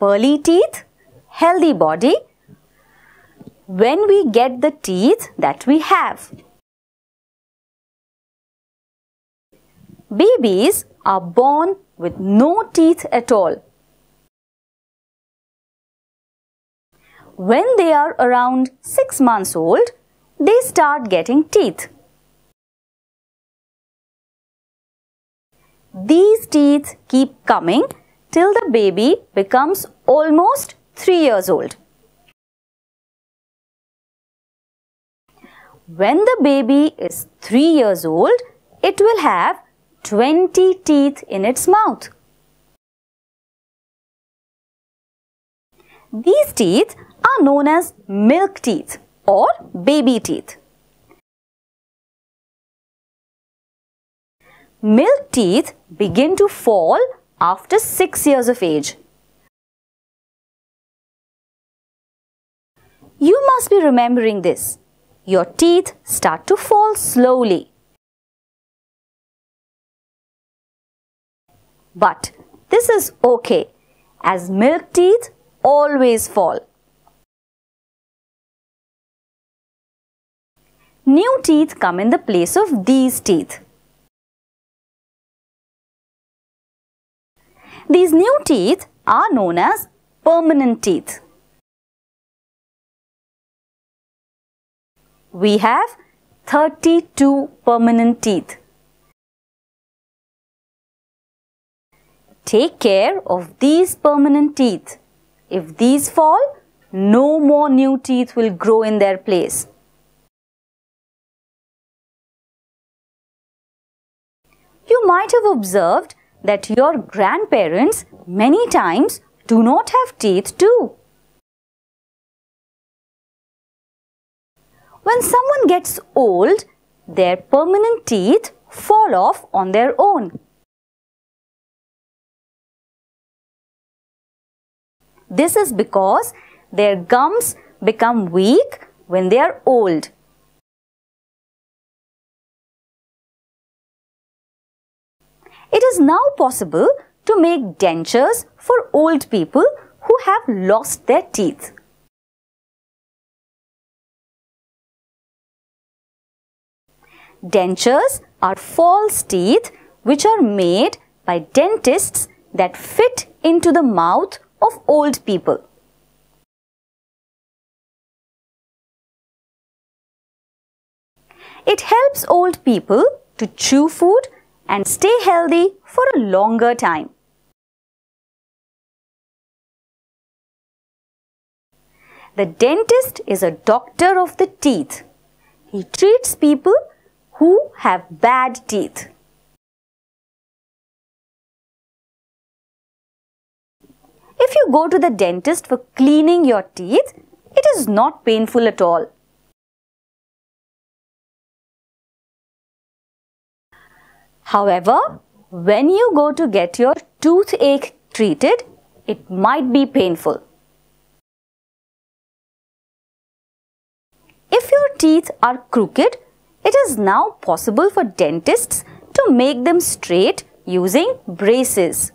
pearly teeth, healthy body, when we get the teeth that we have. Babies are born with no teeth at all. When they are around 6 months old, they start getting teeth. These teeth keep coming till the baby becomes almost 3 years old. When the baby is 3 years old, it will have 20 teeth in its mouth. These teeth are known as milk teeth or baby teeth. Milk teeth begin to fall after 6 years of age. You must be remembering this. Your teeth start to fall slowly. But this is okay as milk teeth always fall. New teeth come in the place of these teeth. These new teeth are known as permanent teeth. We have 32 permanent teeth. Take care of these permanent teeth. If these fall, no more new teeth will grow in their place. You might have observed that your grandparents many times do not have teeth too. When someone gets old, their permanent teeth fall off on their own. This is because their gums become weak when they are old. It is now possible to make dentures for old people who have lost their teeth. Dentures are false teeth which are made by dentists that fit into the mouth of old people. It helps old people to chew food and stay healthy for a longer time. The dentist is a doctor of the teeth. He treats people who have bad teeth. If you go to the dentist for cleaning your teeth, it is not painful at all. However, when you go to get your toothache treated, it might be painful. If your teeth are crooked, it is now possible for dentists to make them straight using braces.